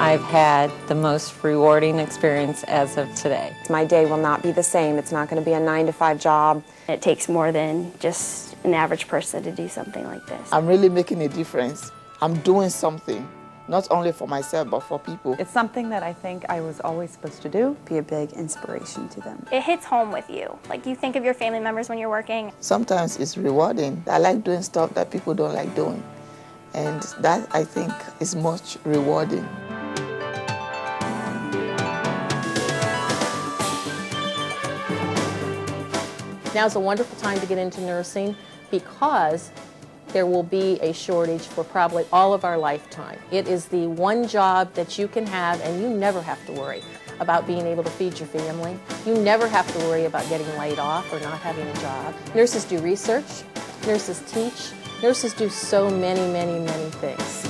I've had the most rewarding experience as of today. My day will not be the same. It's not going to be a nine to five job. It takes more than just an average person to do something like this. I'm really making a difference. I'm doing something, not only for myself, but for people. It's something that I think I was always supposed to do. Be a big inspiration to them. It hits home with you. Like you think of your family members when you're working. Sometimes it's rewarding. I like doing stuff that people don't like doing. And that, I think, is much rewarding. Now's a wonderful time to get into nursing because there will be a shortage for probably all of our lifetime. It is the one job that you can have and you never have to worry about being able to feed your family. You never have to worry about getting laid off or not having a job. Nurses do research, nurses teach, nurses do so many, many, many things.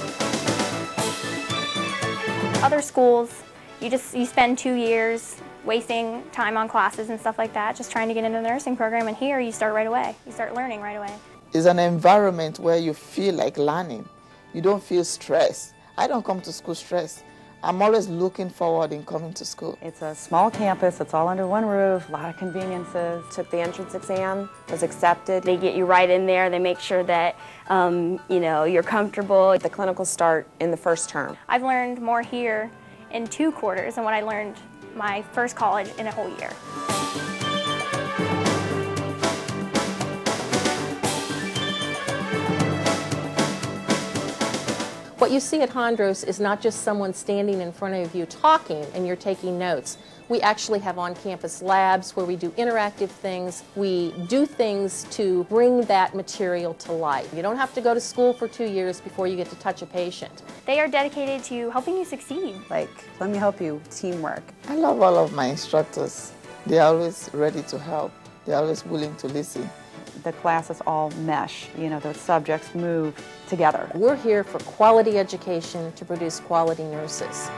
Other schools, you just you spend two years wasting time on classes and stuff like that, just trying to get into the nursing program. And here, you start right away. You start learning right away. It's an environment where you feel like learning. You don't feel stressed. I don't come to school stressed. I'm always looking forward in coming to school. It's a small campus, it's all under one roof, a lot of conveniences. Took the entrance exam, was accepted. They get you right in there. They make sure that um, you know you're comfortable. The clinical start in the first term. I've learned more here in two quarters than what I learned my first college in a whole year. What you see at Hondros is not just someone standing in front of you talking and you're taking notes. We actually have on-campus labs where we do interactive things. We do things to bring that material to life. You don't have to go to school for two years before you get to touch a patient. They are dedicated to helping you succeed. Like, let me help you, teamwork. I love all of my instructors. They're always ready to help. They're always willing to listen. The classes all mesh, you know, the subjects move together. We're here for quality education to produce quality nurses.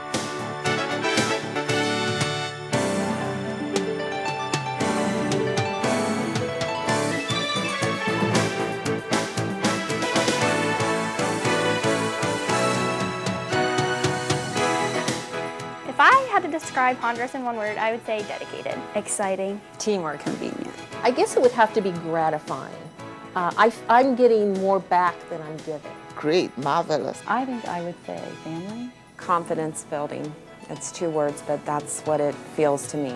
If I had to describe Hondros in one word, I would say dedicated. Exciting. Teamwork, convenient. I guess it would have to be gratifying. Uh, I, I'm getting more back than I'm giving. Great, marvelous. I think I would say family. Confidence building. It's two words, but that's what it feels to me.